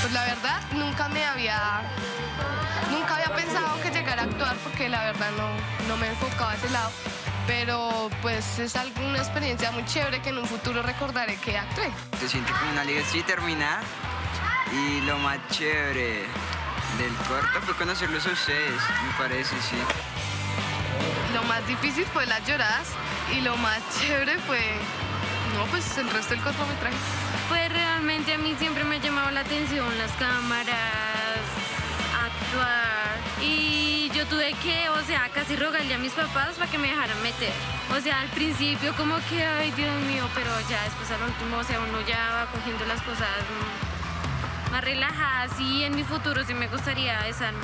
Pues la verdad, nunca me había, nunca había pensado que llegara a actuar porque la verdad no, no me enfocaba a ese lado. Pero pues es alguna experiencia muy chévere que en un futuro recordaré que actué. Se siente como una liga sin y lo más chévere del corto fue conocerlos a ustedes, me parece, sí. Lo más difícil fue las lloradas y lo más chévere fue, no, pues el resto del cortometraje. Pues realmente a mí siempre me la atención las cámaras, actuar. Y yo tuve que, o sea, casi rogarle a mis papás para que me dejaran meter. O sea, al principio como que, ay Dios mío, pero ya después al último, o sea, uno ya va cogiendo las cosas mm, más relajadas y en mi futuro sí me gustaría estar,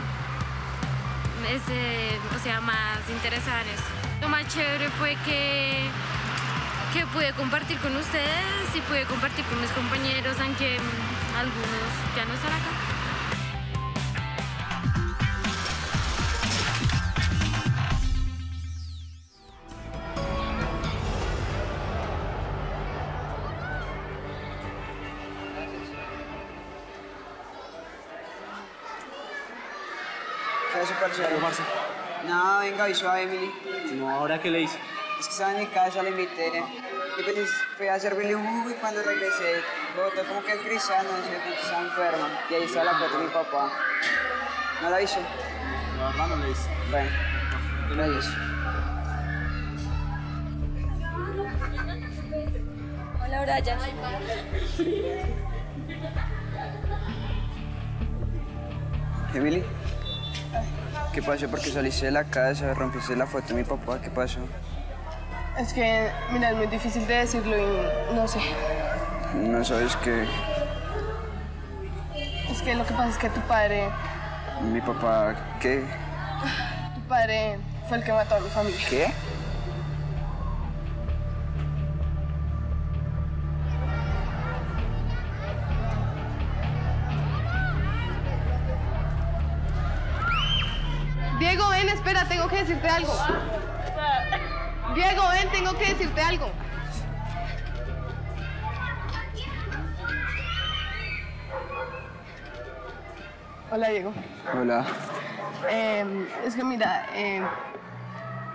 o sea, más interesada en eso. Lo más chévere fue que que pude compartir con ustedes y pude compartir con mis compañeros, aunque algunos ya no están acá. ¿Qué hace? No, venga, y suave, Emily. No, ¿ahora qué le hice? Es que estaba en mi casa, la invité. Y pues fui a servirle un jugo y cuando regresé, botó como que el no sé, estaba enferma. Y ahí está la foto de mi papá. ¿No la hizo? La verdad no le hice. Bueno, yo la hice. Hola, Brian. Emily, ¿qué pasó? Porque saliste de la casa, rompiste la foto de mi papá, ¿qué pasó? Es que, mira, es muy difícil de decirlo y no sé. No sabes que Es que lo que pasa es que tu padre, mi papá, ¿qué? tu padre fue el que mató a mi familia. ¿Qué? Diego, ven, espera, tengo que decirte algo. Diego, ven, tengo que decirte algo. Hola, Diego. Hola. Eh, es que mira, eh,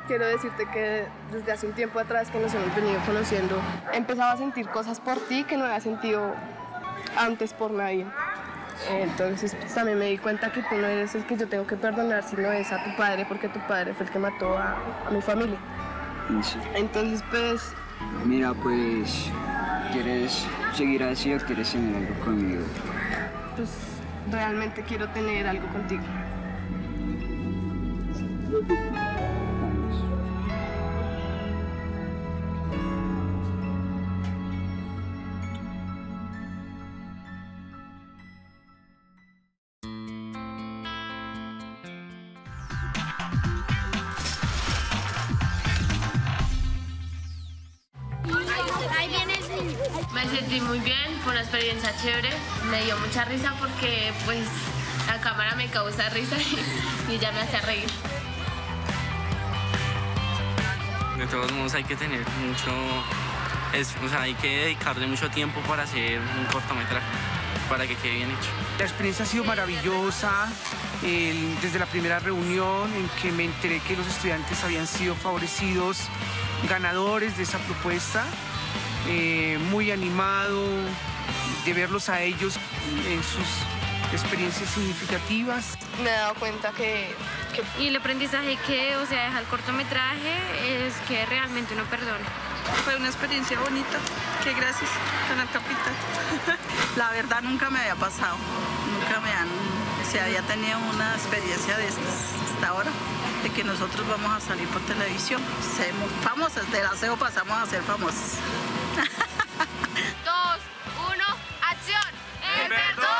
quiero decirte que desde hace un tiempo atrás que nos hemos venido conociendo, empezaba a sentir cosas por ti que no había sentido antes por nadie. Entonces pues, también me di cuenta que tú no eres el que yo tengo que perdonar, sino es a tu padre, porque tu padre fue el que mató a, a mi familia. Sí. Entonces, pues, Mira, pues, ¿quieres seguir así o quieres tener algo conmigo? pues realmente quiero tener algo contigo. Me sentí muy bien, fue una experiencia chévere, me dio mucha risa porque pues la cámara me causa risa y, y ya me hace reír. De todos modos hay que tener mucho, es, o sea, hay que dedicarle mucho tiempo para hacer un cortometraje, para que quede bien hecho. La experiencia ha sido maravillosa. el- desde la primera reunión en que me enteré que los estudiantes habían sido favorecidos, ganadores de esa propuesta, eh, muy animado de verlos a ellos en sus experiencias significativas. Me he dado cuenta que, que Y el aprendizaje que, o sea, deja el cortometraje es que realmente uno perdona. Fue una experiencia bonita, que gracias, Canal Capital. La verdad nunca me había pasado, nunca me han, se había tenido una experiencia de estas hasta ahora, de que nosotros vamos a salir por televisión, seremos famosas, del aseo pasamos a ser famosas. Dos, uno, acción. El.